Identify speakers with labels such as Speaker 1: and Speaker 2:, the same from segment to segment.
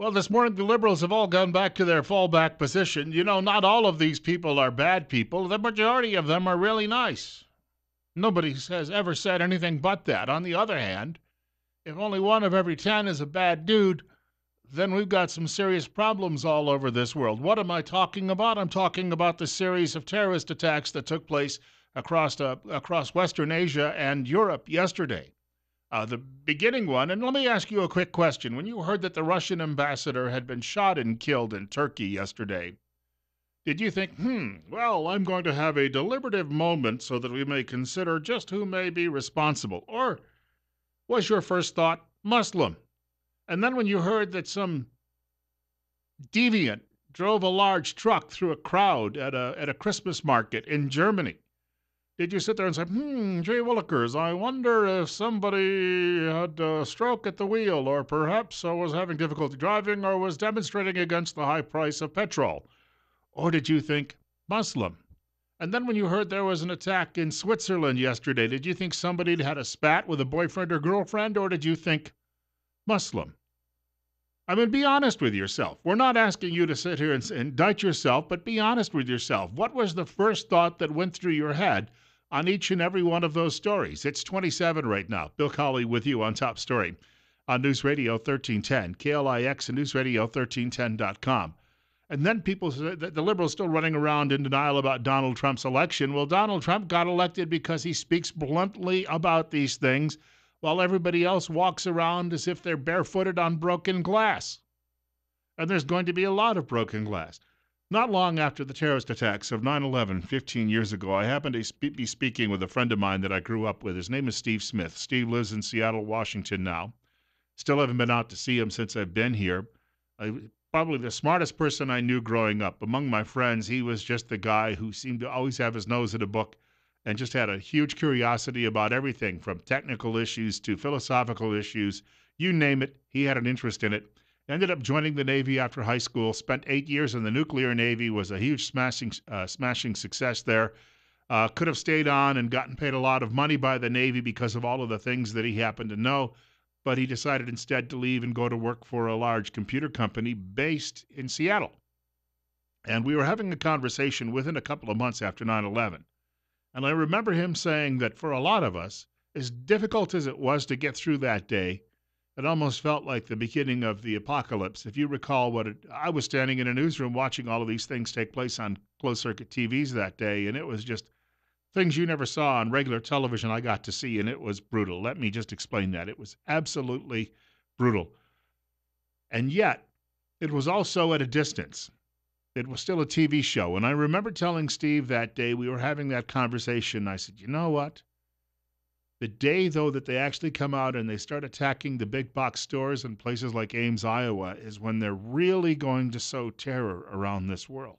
Speaker 1: Well, this morning the Liberals have all gone back to their fallback position. You know, not all of these people are bad people. The majority of them are really nice. Nobody has ever said anything but that. On the other hand, if only one of every ten is a bad dude, then we've got some serious problems all over this world. What am I talking about? I'm talking about the series of terrorist attacks that took place across uh, across Western Asia and Europe yesterday. Uh, the beginning one, and let me ask you a quick question. When you heard that the Russian ambassador had been shot and killed in Turkey yesterday, did you think, hmm, well, I'm going to have a deliberative moment so that we may consider just who may be responsible? Or was your first thought Muslim? And then when you heard that some deviant drove a large truck through a crowd at a, at a Christmas market in Germany, did you sit there and say, hmm, gee willikers, I wonder if somebody had a stroke at the wheel, or perhaps was having difficulty driving, or was demonstrating against the high price of petrol? Or did you think, Muslim? And then when you heard there was an attack in Switzerland yesterday, did you think somebody had a spat with a boyfriend or girlfriend, or did you think, Muslim? I mean, be honest with yourself. We're not asking you to sit here and indict yourself, but be honest with yourself. What was the first thought that went through your head on each and every one of those stories. It's 27 right now. Bill Colley with you on Top Story on News Radio 1310, KLIX and NewsRadio1310.com. And then people say that the liberals still running around in denial about Donald Trump's election. Well, Donald Trump got elected because he speaks bluntly about these things while everybody else walks around as if they're barefooted on broken glass. And there's going to be a lot of broken glass. Not long after the terrorist attacks of 9 11, 15 years ago, I happened to be speaking with a friend of mine that I grew up with. His name is Steve Smith. Steve lives in Seattle, Washington now. Still haven't been out to see him since I've been here. I, probably the smartest person I knew growing up. Among my friends, he was just the guy who seemed to always have his nose in a book and just had a huge curiosity about everything from technical issues to philosophical issues. You name it, he had an interest in it. Ended up joining the Navy after high school. Spent eight years in the nuclear Navy. Was a huge smashing uh, smashing success there. Uh, could have stayed on and gotten paid a lot of money by the Navy because of all of the things that he happened to know, but he decided instead to leave and go to work for a large computer company based in Seattle. And we were having a conversation within a couple of months after 9 11. And I remember him saying that for a lot of us, as difficult as it was to get through that day, it almost felt like the beginning of the apocalypse. If you recall what it, I was standing in a newsroom watching all of these things take place on closed circuit TVs that day, and it was just things you never saw on regular television I got to see, and it was brutal. Let me just explain that. It was absolutely brutal. And yet, it was also at a distance. It was still a TV show. And I remember telling Steve that day we were having that conversation. I said, you know what? The day, though, that they actually come out and they start attacking the big box stores in places like Ames, Iowa, is when they're really going to sow terror around this world.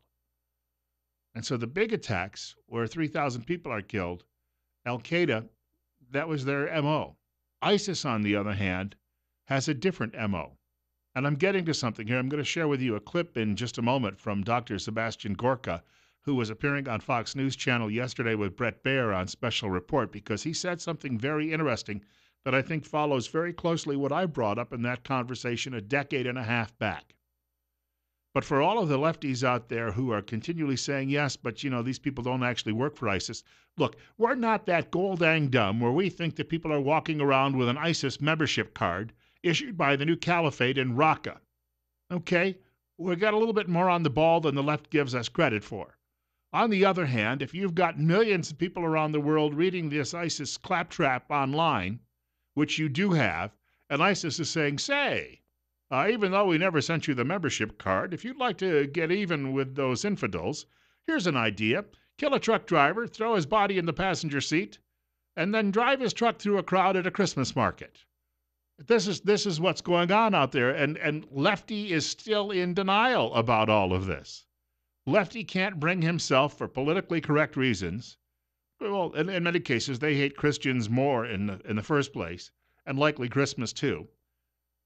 Speaker 1: And so the big attacks, where 3,000 people are killed, Al Qaeda, that was their MO. ISIS, on the other hand, has a different MO. And I'm getting to something here. I'm going to share with you a clip in just a moment from Dr. Sebastian Gorka who was appearing on Fox News Channel yesterday with Brett Baier on Special Report because he said something very interesting that I think follows very closely what I brought up in that conversation a decade and a half back. But for all of the lefties out there who are continually saying, yes, but you know, these people don't actually work for ISIS, look, we're not that gold dang dumb where we think that people are walking around with an ISIS membership card issued by the new caliphate in Raqqa. Okay? We got a little bit more on the ball than the left gives us credit for. On the other hand, if you've got millions of people around the world reading this ISIS claptrap online, which you do have, and ISIS is saying, say, uh, even though we never sent you the membership card, if you'd like to get even with those infidels, here's an idea kill a truck driver, throw his body in the passenger seat, and then drive his truck through a crowd at a Christmas market. This is this is what's going on out there, and and Lefty is still in denial about all of this. Lefty can't bring himself, for politically correct reasons, well, in, many cases, they hate Christians more in the, in the first place, and likely Christmas too.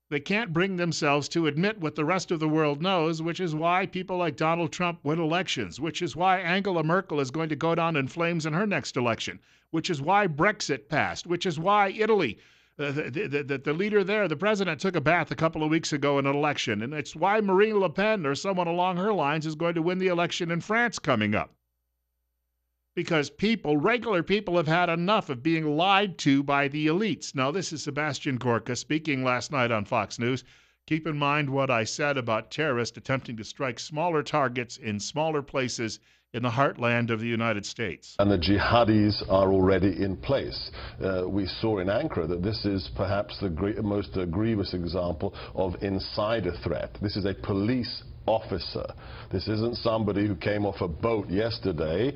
Speaker 1: They can't bring themselves to admit what the rest of the world knows, which is why people like Donald Trump win elections, which is why Angela Merkel is going to go down in flames in her next election, which is why Brexit passed, which is why Italy Uh, the, the, the, the, leader there, the president, took a bath a couple of weeks ago in an election, and it's why Marine Le Pen or someone along her lines is going to win the election in France coming up. Because people, regular people, have had enough of being lied to by the elites. Now, this is Sebastian Gorka speaking last night on Fox News. Keep in mind what I said about terrorists attempting to strike smaller targets in smaller places in the heartland of the United States.
Speaker 2: And the jihadis are already in place. Uh, we saw in Ankara that this is perhaps the most uh, grievous example of insider threat. This is a police officer. This isn't somebody who came off a boat yesterday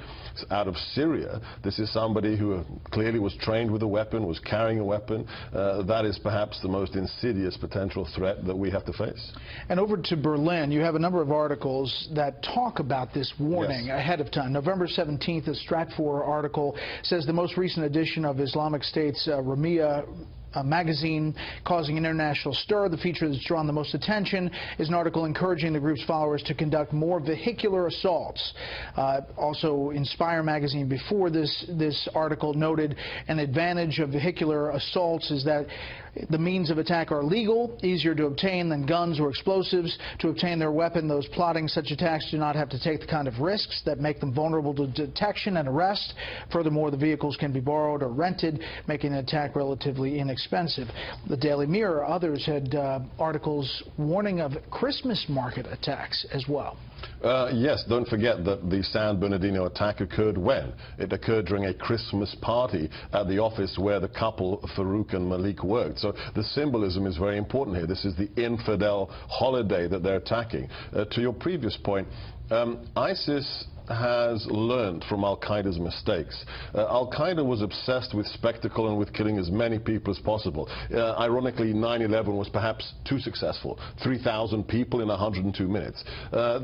Speaker 2: out of Syria. This is somebody who clearly was trained with a weapon, was carrying a weapon. Uh, that is perhaps the most insidious potential threat that we have to face.
Speaker 3: And over to Berlin, you have a number of articles that talk about this warning yes. ahead of time. November 17th, a Stratfor article says the most recent edition of Islamic State's uh, Rumiyah a magazine causing an international stir. The feature that's drawn the most attention is an article encouraging the group's followers to conduct more vehicular assaults. Uh, also, Inspire magazine before this, this article noted an advantage of vehicular assaults is that the means of attack are legal, easier to obtain than guns or explosives. To obtain their weapon, those plotting such attacks do not have to take the kind of risks that make them vulnerable to detection and arrest. Furthermore, the vehicles can be borrowed or rented, making an attack relatively inexpensive. The Daily Mirror, others had uh, articles warning of Christmas market attacks as well.
Speaker 2: Uh, yes, don't forget that the San Bernardino attack occurred when? It occurred during a Christmas party at the office where the couple, Farook and Malik, worked. So the symbolism is very important here. This is the infidel holiday that they're attacking. Uh, to your previous point, um, ISIS has learned from al-Qaeda's mistakes. Uh, al-Qaeda was obsessed with spectacle and with killing as many people as possible. Uh, ironically, 9-11 was perhaps too successful. 3,000 people in 102 minutes. Uh,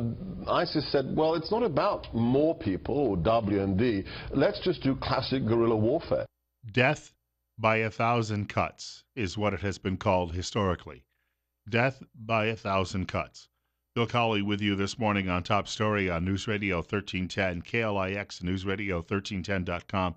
Speaker 2: ISIS said, well, it's not about more people or WMD. Let's just do classic guerrilla warfare.
Speaker 1: Death by a thousand cuts is what it has been called historically. Death by a thousand cuts. Bill Colley with you this morning on Top Story on News Radio 1310, KLIX, newsradio1310.com.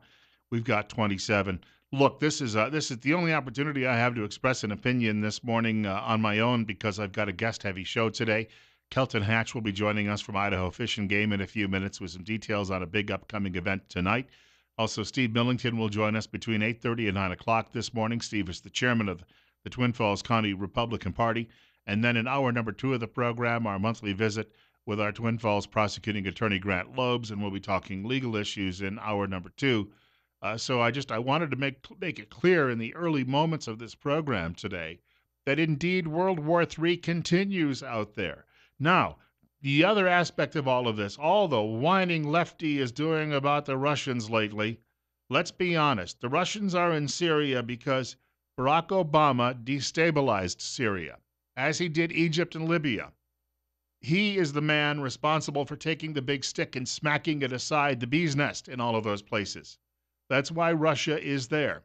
Speaker 1: We've got 27. Look, this is uh, this is the only opportunity I have to express an opinion this morning uh, on my own because I've got a guest-heavy show today. Kelton Hatch will be joining us from Idaho Fish and Game in a few minutes with some details on a big upcoming event tonight. Also, Steve Millington will join us between 8:30 and 9 o'clock this morning. Steve is the chairman of the Twin Falls County Republican Party. And then in hour number two of the program, our monthly visit with our Twin Falls prosecuting attorney Grant Loebs, and we'll be talking legal issues in hour number two. Uh, so I just I wanted to make make it clear in the early moments of this program today that indeed World War III continues out there. Now, the other aspect of all of this, all the whining lefty is doing about the Russians lately, let's be honest. The Russians are in Syria because Barack Obama destabilized Syria as he did Egypt and Libya. He is the man responsible for taking the big stick and smacking it aside the bee's nest in all of those places. That's why Russia is there.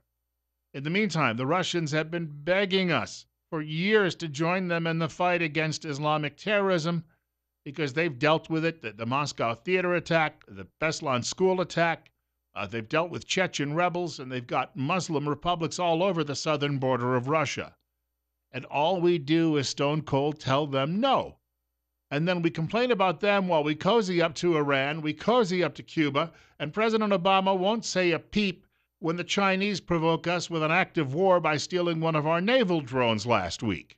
Speaker 1: In the meantime, the Russians have been begging us for years to join them in the fight against Islamic terrorism because they've dealt with it the, the Moscow theater attack, the Beslan school attack. Uh, they've dealt with Chechen rebels, and they've got Muslim republics all over the southern border of Russia and all we do is stone cold tell them no. And then we complain about them while we cozy up to Iran, we cozy up to Cuba, and President Obama won't say a peep when the Chinese provoke us with an act of war by stealing one of our naval drones last week.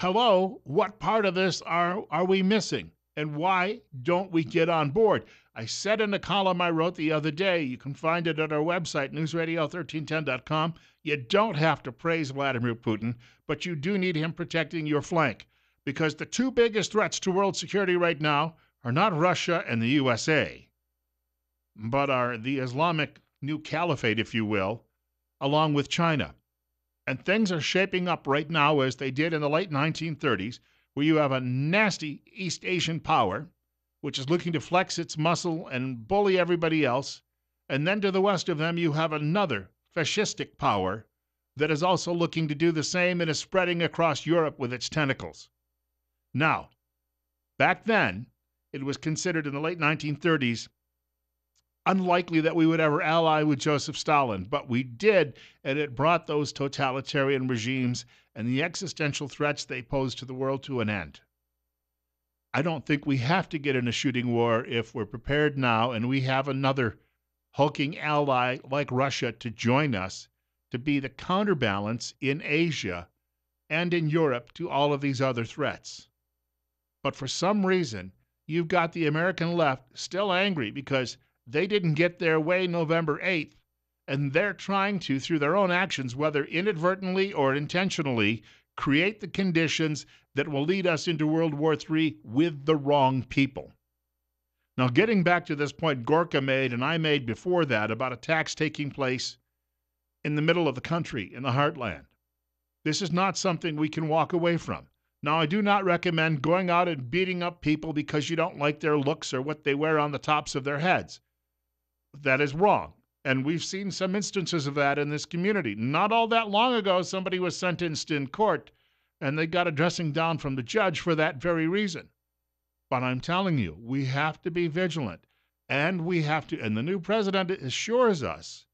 Speaker 1: Hello, what part of this are, are we missing? And why don't we get on board? I said in a column I wrote the other day, you can find it at our website, newsradio1310.com. You don't have to praise Vladimir Putin, but you do need him protecting your flank. Because the two biggest threats to world security right now are not Russia and the USA, but are the Islamic new caliphate, if you will, along with China. And things are shaping up right now as they did in the late 1930s, where you have a nasty East Asian power which is looking to flex its muscle and bully everybody else. And then to the west of them, you have another fascistic power that is also looking to do the same and is spreading across Europe with its tentacles. Now, back then, it was considered in the late 1930s unlikely that we would ever ally with Joseph Stalin, but we did, and it brought those totalitarian regimes and the existential threats they posed to the world to an end. I don't think we have to get in a shooting war if we're prepared now and we have another hulking ally like Russia to join us to be the counterbalance in Asia and in Europe to all of these other threats. But for some reason, you've got the American left still angry because they didn't get their way November 8th, and they're trying to, through their own actions, whether inadvertently or intentionally, create the conditions that will lead us into World War III with the wrong people. Now, getting back to this point Gorka made and I made before that about attacks taking place in the middle of the country, in the heartland. This is not something we can walk away from. Now, I do not recommend going out and beating up people because you don't like their looks or what they wear on the tops of their heads. That is wrong. And we've seen some instances of that in this community. Not all that long ago, somebody was sentenced in court and they got a dressing down from the judge for that very reason. But I'm telling you, we have to be vigilant. And we have to, and the new president assures us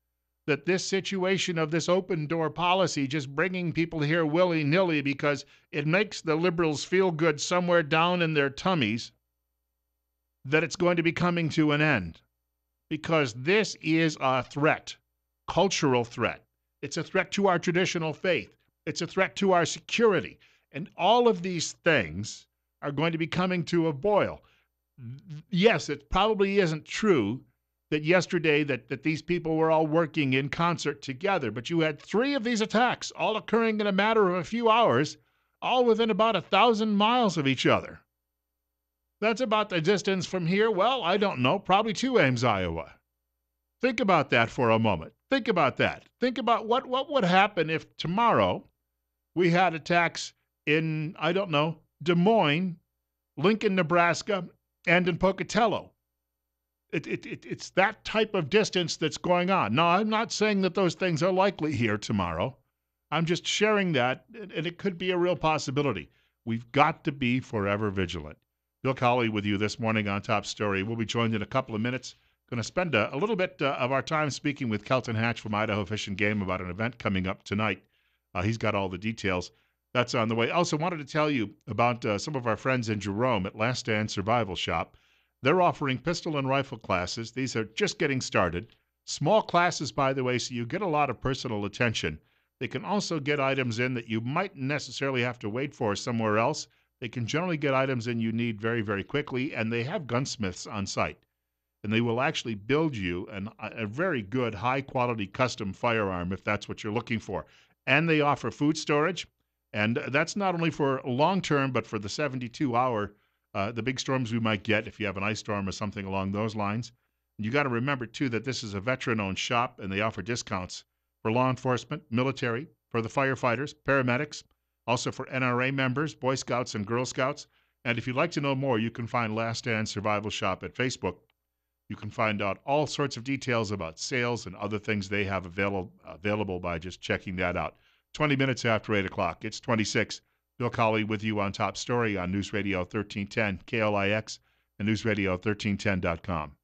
Speaker 1: that this situation of this open door policy, just bringing people here willy nilly because it makes the liberals feel good somewhere down in their tummies, that it's going to be coming to an end. Because this is a threat, cultural threat. It's a threat to our traditional faith. It's a threat to our security. And all of these things are going to be coming to a boil. Yes, it probably isn't true that yesterday that, that these people were all working in concert together, but you had three of these attacks all occurring in a matter of a few hours, all within about a thousand miles of each other. That's about the distance from here, well, I don't know, probably to Ames, Iowa. Think about that for a moment. Think about that. Think about what, what would happen if tomorrow we had attacks in, I don't know, Des Moines, Lincoln, Nebraska, and in Pocatello. It, it, it, it's that type of distance that's going on. Now, I'm not saying that those things are likely here tomorrow. I'm just sharing that, and it could be a real possibility. We've got to be forever vigilant. Bill Colley with you this morning on Top Story. We'll be joined in a couple of minutes. Going to spend a, a little bit uh, of our time speaking with Kelton Hatch from Idaho Fish and Game about an event coming up tonight. Uh, he's got all the details. That's on the way. Also, wanted to tell you about uh, some of our friends in Jerome at Last Stand Survival Shop. They're offering pistol and rifle classes. These are just getting started. Small classes, by the way, so you get a lot of personal attention. They can also get items in that you might necessarily have to wait for somewhere else. They can generally get items in you need very, very quickly, and they have gunsmiths on site. And they will actually build you an, a very good, high quality custom firearm if that's what you're looking for. And they offer food storage. And that's not only for long term, but for the 72 hour uh, the big storms we might get if you have an ice storm or something along those lines. You got to remember, too, that this is a veteran owned shop and they offer discounts for law enforcement, military, for the firefighters, paramedics, also for NRA members, Boy Scouts, and Girl Scouts. And if you'd like to know more, you can find Last Stand Survival Shop at Facebook. You can find out all sorts of details about sales and other things they have available available by just checking that out. 20 minutes after 8 o'clock. It's 26. Bill Colley with you on Top Story on News Radio 1310 KLIX and NewsRadio1310.com.